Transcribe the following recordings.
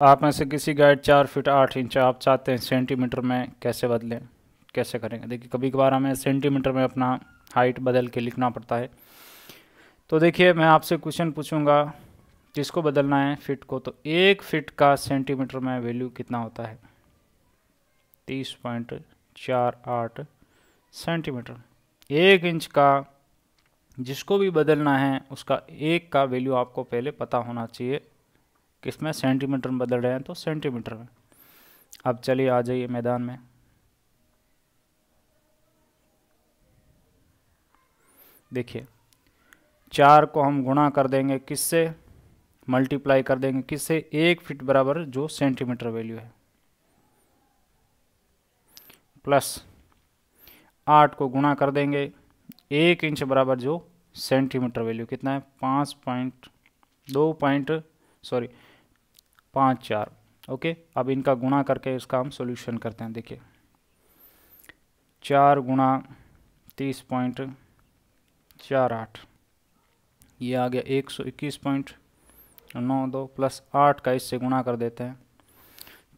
आप में से किसी गाइड चार फिट आठ इंच आप चाहते हैं सेंटीमीटर में कैसे बदलें, कैसे करेंगे? देखिए, कभी कभार हमें सेंटीमीटर में अपना हाइट बदल के लिखना पड़ता है। तो देखिए, मैं आपसे क्वेश्चन पूछूँगा, किसको बदलना है फिट को? तो एक फिट का सेंटीमीटर में वैल्यू कितना होता है? तीस पॉइंट चार आठ सेंटीमीटर एक इंच का जिसको भी बदलना है, उसका एक का वैल्यू आपको पहले पता होना चाहिए। किसमें सेंटीमीटर में बदल रहे हैं तो सेंटीमीटर में। अब चलिए आ जाइए मैदान में। देखिए, चार को हम गुणा कर देंगे किससे? मल्टीप्लाई कर देंगे किससे? एक फिट बराबर जो सेंटीमीटर वैल्यू है। प्लस आठ को गुणा कर देंगे एक इंच बराबर जो सेंटीमीटर वैल्यू। कितना है? पाँच पॉइंट, दो पॉइंट, सॉरी पाँच चार, ओके? अब इनका गुणा करके इसका हम सॉल्यूशन करते हैं, देखिए। चार गुणा तीस पॉइंट चार आठ। ये आ गया एक सौ इक्कीस पॉइंट नौ दो प्लस आठ का इससे गुणा कर देते हैं।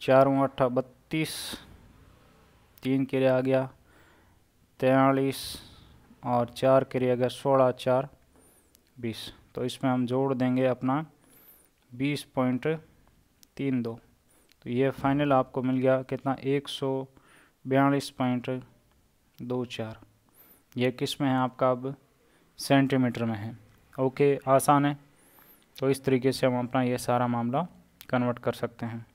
चार अट्ठा बत्तीस, तीन के लिए आ गया तैंतालीस और चार के लिए आ गया सोलह, चार, बीस। तो इसमें हम जोड़ देंगे अपना बीस पॉइंट तीन दो। तो ये फाइनल आपको मिल गया कितना? एक सौ बयालीस पॉइंट दो चार। ये किसमें है? आपका अब सेंटीमीटर में है। ओके आसान है। तो इस तरीके से हम अपना ये सारा मामला कन्वर्ट कर सकते हैं।